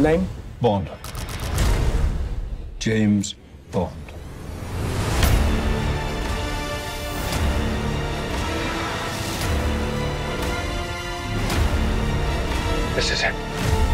Name? Bond. James Bond. This is it.